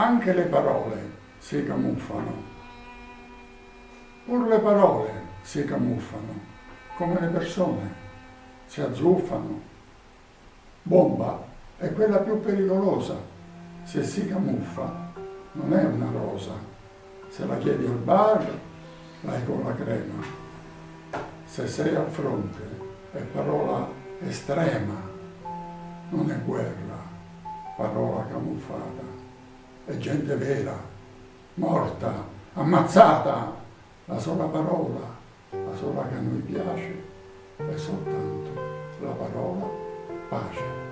anche le parole si camuffano. Pur le parole si camuffano, come le persone, si azzuffano. Bomba è quella più pericolosa. Se si camuffa non è una rosa. Se la chiedi al bar, vai con la crema. Se sei al fronte, è parola estrema, non è guerra, parola camuffata. È gente vera, morta, ammazzata. La sola parola, la sola che a noi piace, è soltanto la parola pace.